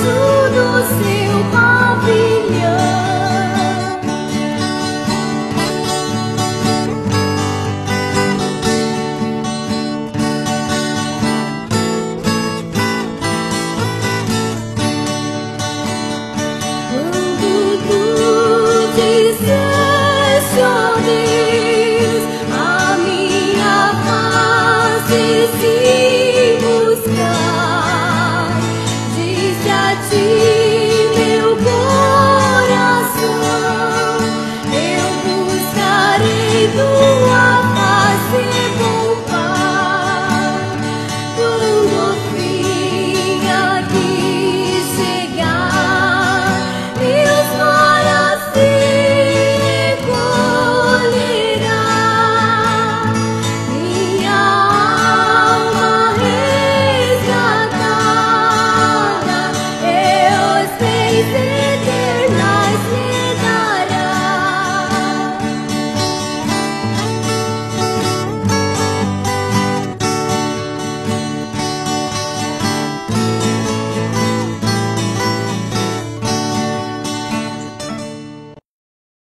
soon.